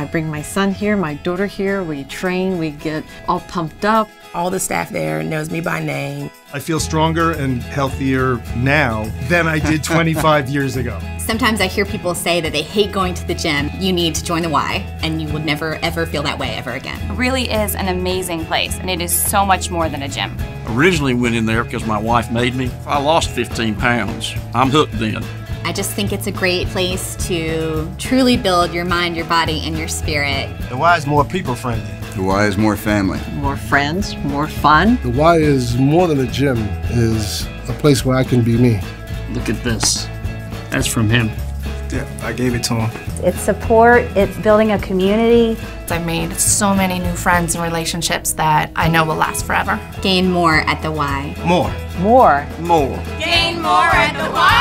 I bring my son here, my daughter here, we train, we get all pumped up. All the staff there knows me by name. I feel stronger and healthier now than I did 25 years ago. Sometimes I hear people say that they hate going to the gym. You need to join the Y, and you will never ever feel that way ever again. It really is an amazing place, and it is so much more than a gym. Originally went in there because my wife made me. I lost 15 pounds. I'm hooked then. I just think it's a great place to truly build your mind, your body, and your spirit. The Y is more people friendly. The Y is more family. More friends, more fun. The Y is more than a gym, is a place where I can be me. Look at this. That's from him. Yeah, I gave it to him. It's support, it's building a community. I've made so many new friends and relationships that I know will last forever. Gain more at the Y. More. More. More. Gain more at the Y.